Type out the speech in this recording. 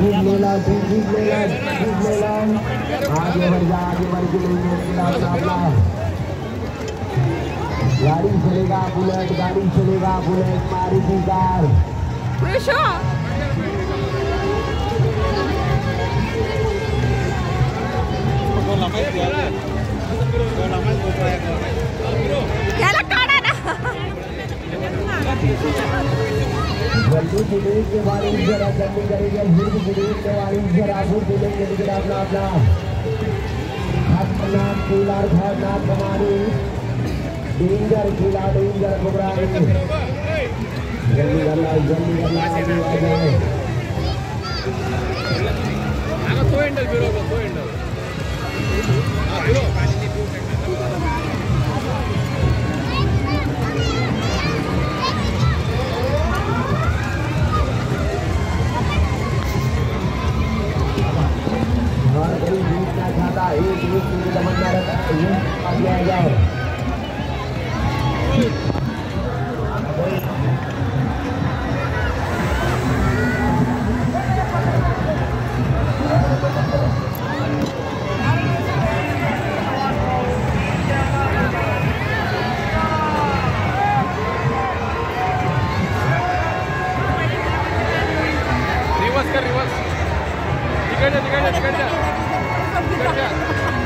ले लो ठीक ठीक ले लो ठीक ले लो आगे बढ़ जा आगे बढ़ के ले लो अपना अपना गाड़ी चलेगा बुलेट गाड़ी चलेगा bullet Maruti car Are you sure? जल्दी बुलेट के बारे में जरा जल्दी करेंगे फिर बुलेट के बारे में जरा फिर बुलेट लेकर अपना अपना खतरनाक किलर खतरनाक कमानी डेंजर किला डेंजर घबराए जल्दी करना जल्दी करना आगे आ जाए तो हँडल बिरो तो हँडल ये team Tiga aja, tiga aja, tiga aja. Obrigado.